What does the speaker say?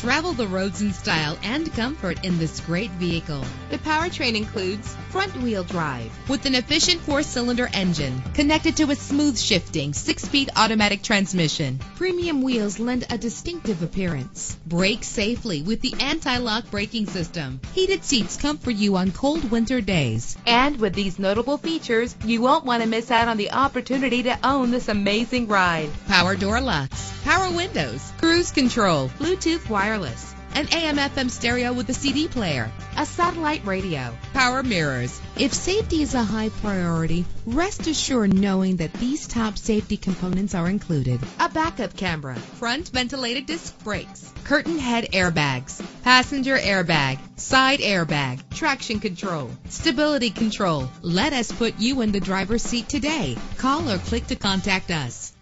Travel the roads in style and comfort in this great vehicle. The powertrain includes front-wheel drive with an efficient four-cylinder engine connected to a smooth shifting six-speed automatic transmission. Premium wheels lend a distinctive appearance. Brake safely with the anti-lock braking system. Heated seats comfort you on cold winter days. And with these notable features, you won't want to miss out on the opportunity to own this amazing ride. Power door locks, power windows, cruise control, Bluetooth wireless, an AM FM stereo with a CD player, a satellite radio, power mirrors. If safety is a high priority, rest assured knowing that these top safety components are included. A backup camera, front ventilated disc brakes, curtain head airbags, passenger airbag, side airbag, traction control, stability control. Let us put you in the driver's seat today. Call or click to contact us.